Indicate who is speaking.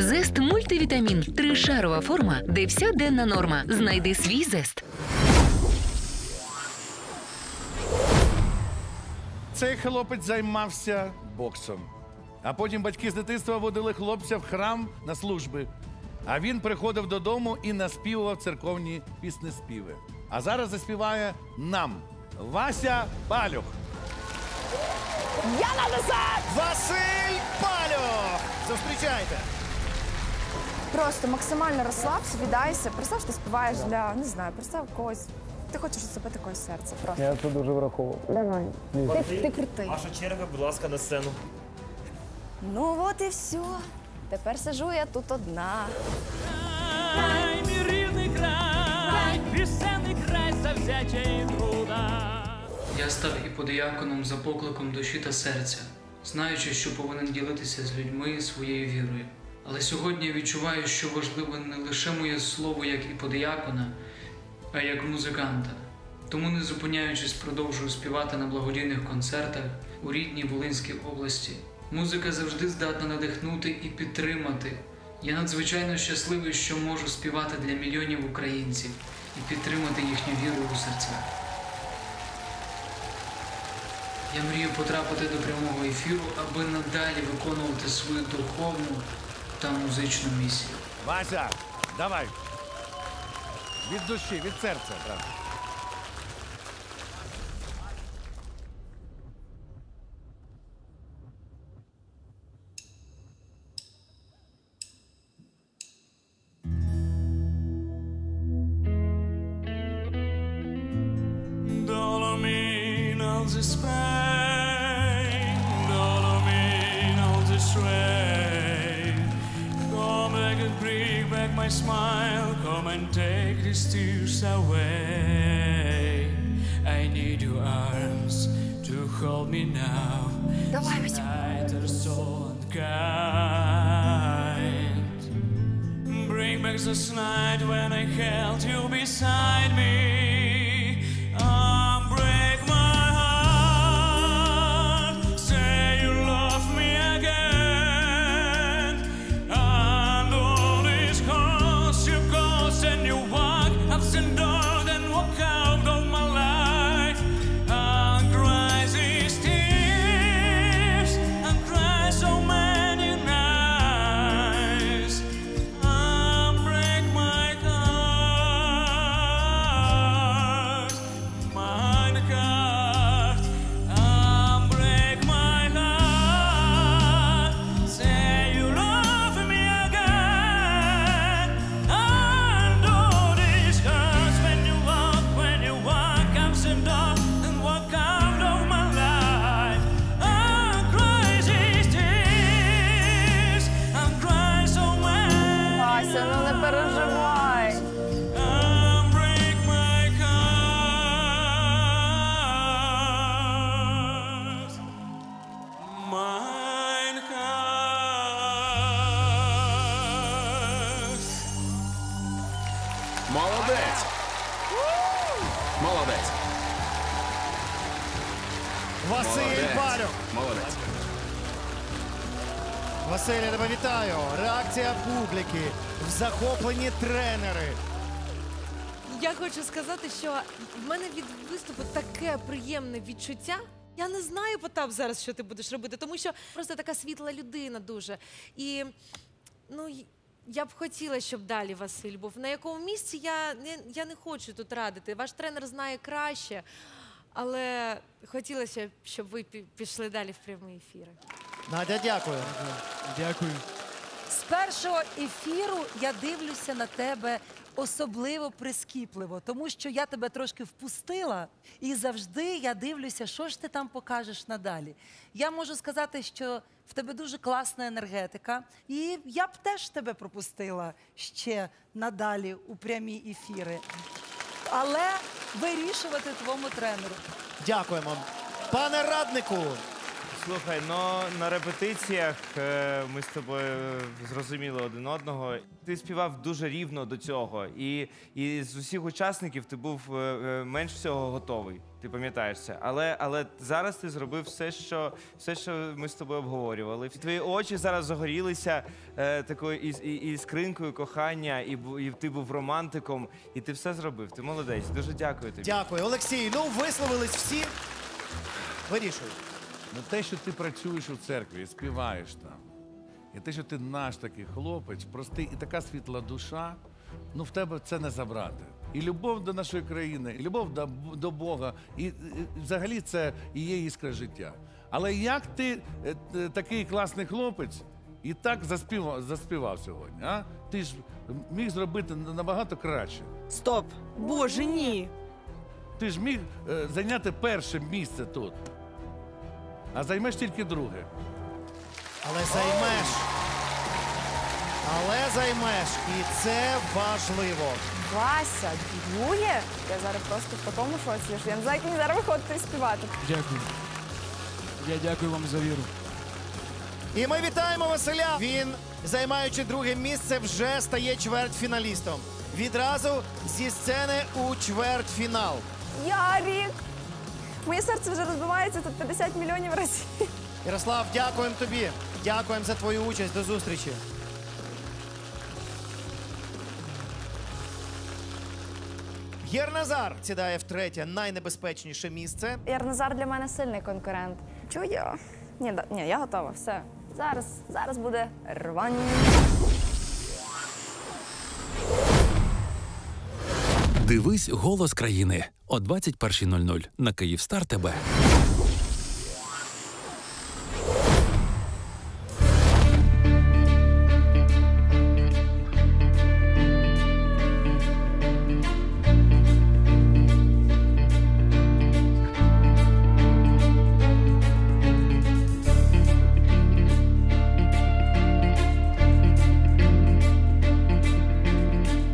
Speaker 1: Зест мультивітамін. Тришарова форма, де вся денна норма. Знайди свій зест.
Speaker 2: Цей хлопець займався боксом. А потім батьки з дитинства водили хлопця в храм на служби. А він приходив додому і наспівував церковні піснеспіви. А зараз заспіває нам Вася Палюх.
Speaker 3: Я на!
Speaker 4: Василь Пальох! Зустрічайте!
Speaker 3: Просто максимально розслабся, віддайся. Представ, що ти співаєш для, не знаю, представ когось. Ти хочеш зацепити когось серце. Просто.
Speaker 5: Я це дуже враховував.
Speaker 3: Давай. Ти, ти крутий.
Speaker 6: Ваша черга, будь ласка, на сцену.
Speaker 3: Ну от і все. Тепер сижу я тут одна.
Speaker 7: край, мій рідний край, пісенний край завзяття і труда.
Speaker 8: Я став іподіяконом за покликом душі та серця, знаючи, що повинен ділитися з людьми своєю вірою. Але сьогодні я відчуваю, що важливо не лише моє слово як іподіякона, а як музиканта. Тому, не зупиняючись, продовжую співати на благодійних концертах у рідній Волинській області. Музика завжди здатна надихнути і підтримати. Я надзвичайно щасливий, що можу співати для мільйонів українців і підтримати їхню віру у серцях. Я мрію потрапити до прямого ефіру, аби надалі виконувати свою духовну та музичну місію.
Speaker 2: Вася, давай. Від душі, від серця. Так.
Speaker 7: Dolomine my smile, come and take these tears away. I need your arms to hold me now.
Speaker 3: Давай, Вася.
Speaker 7: Tighter, so unkind. Bring back this night when I held you beside me.
Speaker 4: Молодець! Молодець!
Speaker 9: Василь
Speaker 4: Молодець. Молодець.
Speaker 9: Василь, я тебе вітаю. Реакція публіки. В захопленні тренери.
Speaker 10: Я хочу сказати, що в мене від виступу таке приємне відчуття. Я не знаю, Потап, зараз, що ти будеш робити, тому що просто така світла людина дуже. І ну, я б хотіла, щоб далі Василь був. На якому місці я не, я не хочу тут радити. Ваш тренер знає краще, але хотілося, б, щоб ви пі- пішли далі в прямі ефіри.
Speaker 9: Надя, дякую. Дякую.
Speaker 11: Першого ефіру я дивлюся на тебе особливо прискіпливо, тому що я тебе трошки впустила, і завжди я дивлюся, що ж ти там покажеш надалі. Я можу сказати, що в тебе дуже класна енергетика, і я б теж тебе пропустила ще надалі у прямі ефіри. Але вирішувати твоєму тренеру.
Speaker 9: Дякуємо. Пане раднику,
Speaker 6: Слухай, ну на репетиціях е, ми з тобою зрозуміли один одного. Ти співав дуже рівно до цього, і, і з усіх учасників ти був е, е, менш всього готовий. Ти пам'ятаєш це. Але, але зараз ти зробив все, що все, що ми з тобою обговорювали. Твої очі зараз загорілися е, такою із, і, і скринкою кохання, і, і ти був романтиком, і ти все зробив. Ти молодець. Дуже дякую тобі.
Speaker 9: Дякую, Олексій. Ну, висловились всі. Вирішуй.
Speaker 2: Ну, те, що ти працюєш у церкві і співаєш там, і те, що ти наш такий хлопець, простий і така світла душа, ну в тебе це не забрати. І любов до нашої країни, і любов до, до Бога, і, і взагалі це і є іскра життя. Але як ти е, т- такий класний хлопець і так заспівав, заспівав сьогодні? А? Ти ж міг зробити набагато краще.
Speaker 5: Стоп! Боже, ні!
Speaker 2: Ти ж міг е, зайняти перше місце тут, а займеш тільки друге.
Speaker 9: Але займеш. Але займеш. І це важливо.
Speaker 3: Вася, друге? Я зараз просто в такому шоці, що я не знаю, як мені зараз виходити і співати.
Speaker 12: Дякую. Я дякую вам за віру.
Speaker 9: І ми вітаємо Василя. Він, займаючи друге місце, вже стає чвертьфіналістом. Відразу зі сцени у чвертьфінал.
Speaker 3: Ярік! Моє серце вже розбивається тут 50 мільйонів разів.
Speaker 9: Ярослав, дякуємо тобі. Дякуємо за твою участь. До зустрічі. Єрназар сідає в третє найнебезпечніше місце.
Speaker 3: Ярназар для мене сильний конкурент. Чую. Ні, да, ні, я готова. Все. Зараз, зараз буде рвань.
Speaker 13: Дивись голос країни о 21.00 на Київстар ТБ.